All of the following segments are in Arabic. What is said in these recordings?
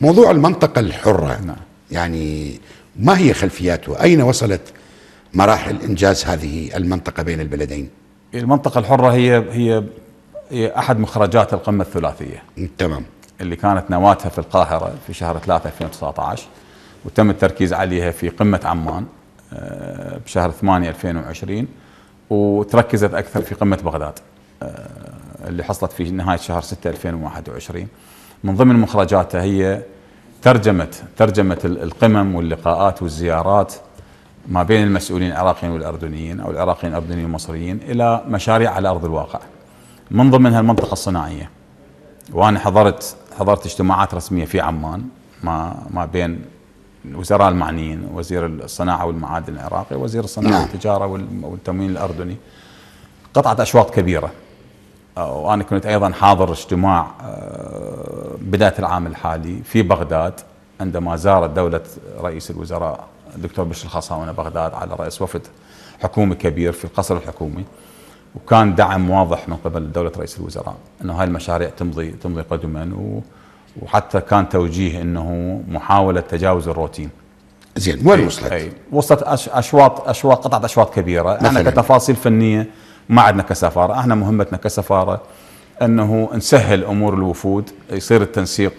موضوع المنطقة الحرة نعم. يعني ما هي خلفياته؟ أين وصلت مراحل إنجاز هذه المنطقة بين البلدين؟ المنطقة الحرة هي هي هي أحد مخرجات القمة الثلاثية. تمام. اللي كانت نواتها في القاهرة في شهر 3 2019 وتم التركيز عليها في قمة عمان آه، بشهر 8 2020 وتركزت أكثر في قمة بغداد. آه، اللي حصلت في نهاية شهر 6 2021 من ضمن مخرجاتها هي ترجمة ترجمة القمم واللقاءات والزيارات ما بين المسؤولين العراقيين والأردنيين أو العراقيين الأردنيين والمصريين إلى مشاريع على أرض الواقع. من ضمنها المنطقة الصناعية. وأنا حضرت حضرت اجتماعات رسمية في عمان ما ما بين الوزراء المعنيين وزير الصناعة والمعادن العراقي وزير الصناعة نعم. والتجارة والتموين الأردني. قطعه أشواط كبيرة. وأنا كنت أيضا حاضر اجتماع آه، بداية العام الحالي في بغداد عندما زارت دولة رئيس الوزراء الدكتور بشر الخصاونه بغداد على رأس وفد حكومي كبير في القصر الحكومي وكان دعم واضح من قبل دولة رئيس الوزراء إنه هاي المشاريع تمضي تمضي قدما وحتى كان توجيه إنه محاولة تجاوز الروتين زين وين وصلت؟ أي وصلت أشواط أشواط قطعه أشواط كبيرة مثلاً. إحنا كتفاصيل فنية ما عندنا كسفارة. إحنا مهمتنا كسفارة أنه نسهل أمور الوفود يصير التنسيق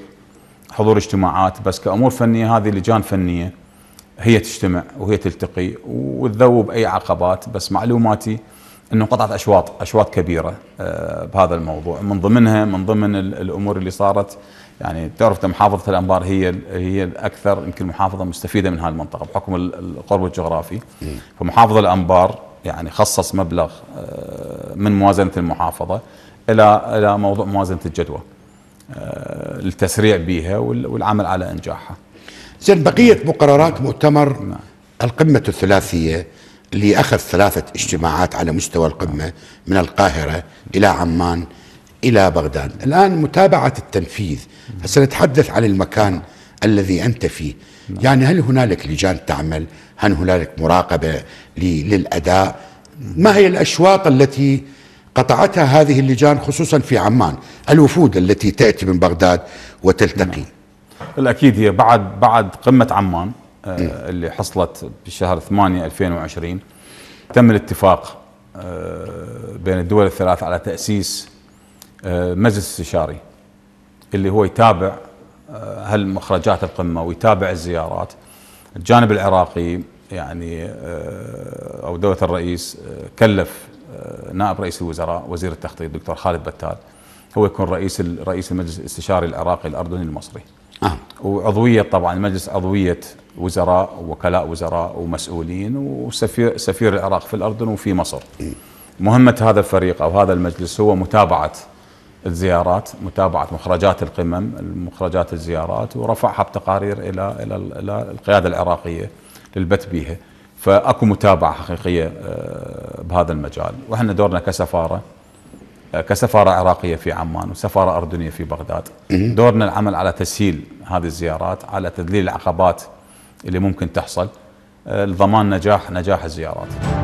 حضور اجتماعات بس كأمور فنية هذه لجان فنية هي تجتمع وهي تلتقي وتذوب أي عقبات بس معلوماتي أنه قطعت أشواط أشواط كبيرة آه، بهذا الموضوع. من ضمنها من ضمن الأمور اللي صارت يعني تعرف محافظة الأنبار هي هي الأكثر يمكن محافظة مستفيدة من هذه المنطقة بحكم القرب الجغرافي. فمحافظة الأنبار يعني خصص مبلغ آه، من موازنة المحافظة إلى إلى موضوع موازنة الجدوى آه، للتسريع بها والعمل على إنجاحها. زين بقية مقررات مؤتمر نعم. القمة الثلاثية اللي أخذ ثلاثة اجتماعات على مستوى القمة من القاهرة إلى عمان إلى بغداد، الآن متابعة التنفيذ، هسه نتحدث عن المكان الذي أنت فيه، نعم. يعني هل هنالك لجان تعمل؟ هل هنالك مراقبة للأداء؟ ما هي الأشواط التي قطعتها هذه اللجان خصوصا في عمان، الوفود التي تأتي من بغداد وتلتقي؟ نعم. الأكيد هي بعد بعد قمة عمان آه اللي حصلت بشهر 8 2020 تم الاتفاق آه بين الدول الثلاث على تأسيس آه مجلس استشاري اللي هو يتابع آه، هل مخرجات القمة ويتابع الزيارات الجانب العراقي يعني آه، أو دولة الرئيس آه، كلف نائب رئيس الوزراء وزير التخطيط الدكتور خالد بتال هو يكون رئيس رئيس المجلس الاستشاري العراقي الأردني المصري آه. وعضويه طبعا المجلس عضويه وزراء ووكلاء وزراء ومسؤولين وسفير سفير العراق في الأردن وفي مصر. مهمة هذا الفريق أو هذا المجلس هو متابعة الزيارات، متابعة مخرجات القمم، مخرجات الزيارات ورفعها بتقارير إلى إلى إلى القيادة العراقية للبت بها. فأكو متابعة حقيقية آه، بهذا المجال، وإحنا دورنا كسفارة كسفارة عراقية في عمان وسفارة أردنية في بغداد. دورنا العمل على تسهيل هذه الزيارات على تذليل العقبات اللي ممكن تحصل. لضمان نجاح نجاح الزيارات.